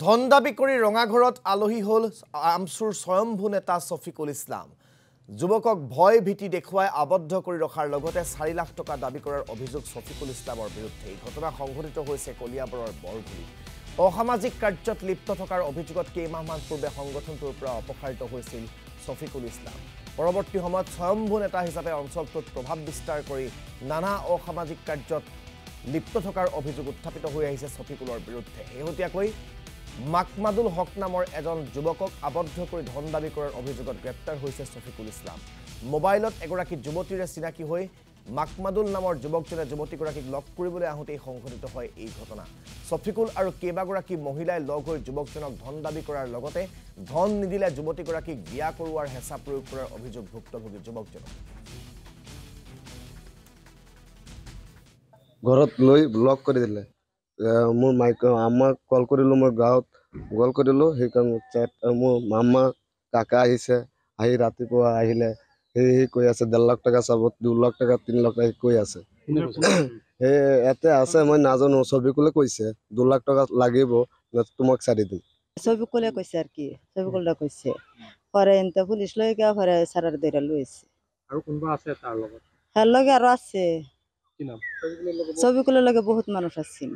ধন দাবী কৰি ৰঙাঘৰত আলহী হ'ল আমচুৰ স্বয়ম্ভু নেতা ছফিকুল ইছলাম। যুৱকক ভয় ভীতি দেখুৱাই আবদ্ধ কৰি ৰখাৰ লগতে চাৰি লাখ টকা দাবী কৰাৰ অভিযোগ ছফিকুল ইছলামৰ বিৰুদ্ধে। এই ঘটনা সংঘটিত হৈছে কলিয়াবৰৰ বৰগুৰিত অসামাজিক কাৰ্যত লিপ্ত থকাৰ অভিযোগত কেইমাহমান পূৰ্বে সংগঠনটোৰ পৰা অপসাৰিত হৈছিল ছফিকুল ইছলাম। পৰৱৰ্তী সময়ত স্বয়ম্ভু নেতা হিচাপে অঞ্চলটোত প্ৰভাৱ বিস্তাৰ কৰি নানা অসামাজিক কাৰ্যত লিপ্ত থকাৰ অভিযোগ উত্থাপিত হৈ আহিছে ছফিকুলৰ বিৰুদ্ধে। শেহতীয়াকৈ মাকমাদুল হক নামৰ এজন যুৱকক আবদ্ধ কৰি ধন দাবী কৰাৰ অভিযোগত গ্ৰেপ্তাৰ হৈছে ছফিকুল ইছলাম। মোবাইলত এগৰাকী যুৱতীৰে চিনাকি হৈ মাকমাদুল নামৰ যুৱকজনে যুৱতীগৰাকীক লগ কৰিবলৈ আহোঁতেই সংঘটিত হয় এই ঘটনা। ছফিকুল আৰু কেইবাগৰাকী মহিলাই লগ হৈ যুৱকজনক ধন দাবী কৰাৰ লগতে ধন নিদিলে যুৱতীগৰাকীক বিয়া কৰোৱাৰ হেঁচা প্ৰয়োগ কৰাৰ অভিযোগ ভুক্তভোগী যুৱকজনৰ ঘৰত লৈ ব্লক কৰি দিলে। মোৰ মাইক আমাক কল কৰিলোঁ মই গাঁৱত কল কৰিলোঁ। সেইকাৰণে চেট মোৰ মামা কাকা আহিছে আহি ৰাতিপুৱা আহিলে। সেই সি কৈ আছে ডেৰ লাখ টকা চাব দুই লাখ টকা তিনি লাখ টকা কৈ আছে। সেই ইয়াতে আছে মই নাজানো ছবিকুলে কৈছে দুই লাখ টকা লাগিব তোমাক চাৰি দিম। ছবিকুলে কৈছে আর কি ছবিকুলটা কৈছে। পরে এনতে পুলিশ লই গিয়া পরে সারার দইরা লইছে আৰু কোনোবা আছে তাৰ লগত? হ্যার লগে আরও আছে। কি নাম? লগে বহুত মানুষ আছিল